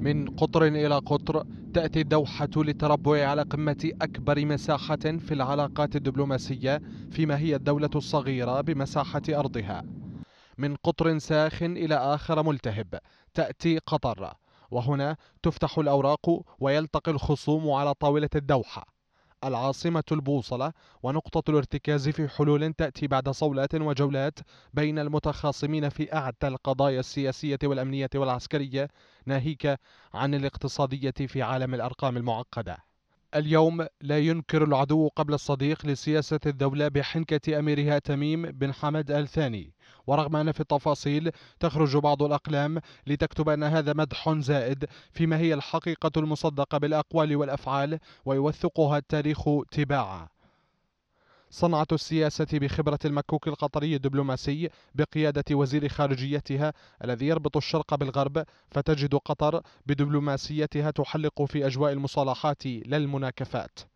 من قطر إلى قطر تأتي الدوحة للتربع على قمة أكبر مساحة في العلاقات الدبلوماسية فيما هي الدولة الصغيرة بمساحة أرضها. من قطر ساخ إلى آخر ملتهب تأتي قطر. وهنا تفتح الأوراق ويلتقي الخصوم على طاولة الدوحة. العاصمة البوصلة ونقطة الارتكاز في حلول تأتي بعد صولات وجولات بين المتخاصمين في أعتى القضايا السياسية والأمنية والعسكرية ناهيك عن الاقتصادية في عالم الأرقام المعقدة. اليوم لا ينكر العدو قبل الصديق لسياسة الدولة بحنكة أميرها تميم بن حمد آل ثاني. ورغم أن في التفاصيل تخرج بعض الأقلام لتكتب أن هذا مدح زائد فيما هي الحقيقة المصدقة بالأقوال والأفعال ويوثقها التاريخ تباعا. صنعة السياسة بخبرة المكوك القطري الدبلوماسي بقيادة وزير خارجيتها الذي يربط الشرق بالغرب فتجد قطر بدبلوماسيتها تحلق في أجواء المصالحات لا المناكفات.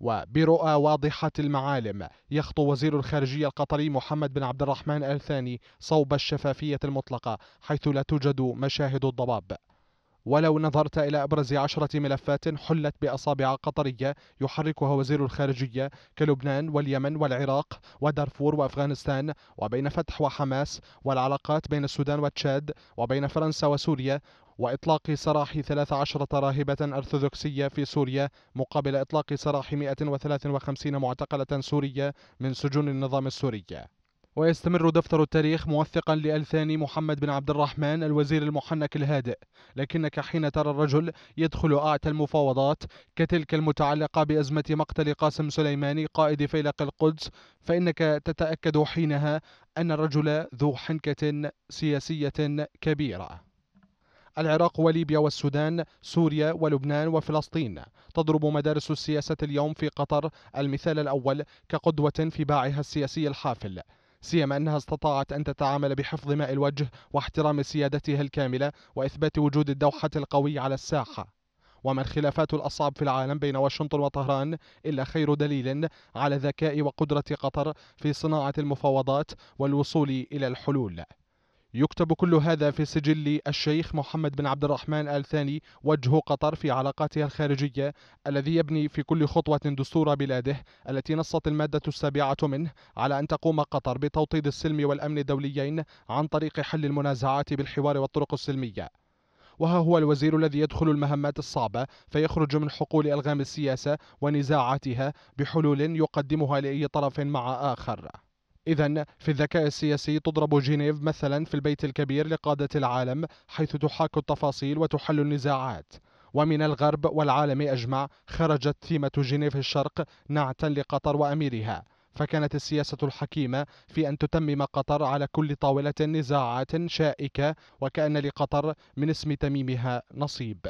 وبرؤى واضحة المعالم. يخطو وزير الخارجية القطري محمد بن عبد الرحمن آل ثاني صوب الشفافية المطلقة حيث لا توجد مشاهد الضباب. ولو نظرت إلى أبرز عشرة ملفات حلت بأصابع قطرية يحركها وزير الخارجية كلبنان واليمن والعراق ودارفور وأفغانستان وبين فتح وحماس والعلاقات بين السودان وتشاد وبين فرنسا وسوريا وإطلاق سراح 13 راهبة أرثوذكسية في سوريا مقابل إطلاق سراح 153 معتقلة سورية من سجون النظام السوري. ويستمر دفتر التاريخ موثقا لألثاني محمد بن عبد الرحمن الوزير المحنك الهادئ لكنك حين ترى الرجل يدخل أعتى المفاوضات كتلك المتعلقة بأزمة مقتل قاسم سليماني قائد فيلق القدس فإنك تتأكد حينها أن الرجل ذو حنكة سياسية كبيرة. العراق وليبيا والسودان سوريا ولبنان وفلسطين. تضرب مدارس السياسة اليوم في قطر المثال الأول كقدوة في باعها السياسي الحافل. سيما أنها استطاعت أن تتعامل بحفظ ماء الوجه واحترام سيادتها الكاملة وإثبات وجود الدوحة القوي على الساحة. وما الخلافات الأصعب في العالم بين واشنطن وطهران إلا خير دليل على ذكاء وقدرة قطر في صناعة المفاوضات والوصول إلى الحلول. يكتب كل هذا في سجل الشيخ محمد بن عبد الرحمن آل ثاني وجه قطر في علاقاتها الخارجية الذي يبني في كل خطوة دستور بلاده التي نصت المادة السابعة منه على أن تقوم قطر بتوطيد السلم والأمن الدوليين عن طريق حل المنازعات بالحوار والطرق السلمية. وها هو الوزير الذي يدخل المهمات الصعبة فيخرج من حقول ألغام السياسة ونزاعاتها بحلول يقدمها لأي طرف مع آخر. إذا في الذكاء السياسي تضرب جنيف مثلا في البيت الكبير لقادة العالم حيث تحاك التفاصيل وتحل النزاعات. ومن الغرب والعالم أجمع خرجت ثيمة جنيف الشرق نعتا لقطر وأميرها. فكانت السياسة الحكيمة في أن تتمم قطر على كل طاولة نزاعات شائكة وكأن لقطر من اسم تميمها نصيب.